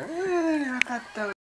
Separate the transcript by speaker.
Speaker 1: 分かった。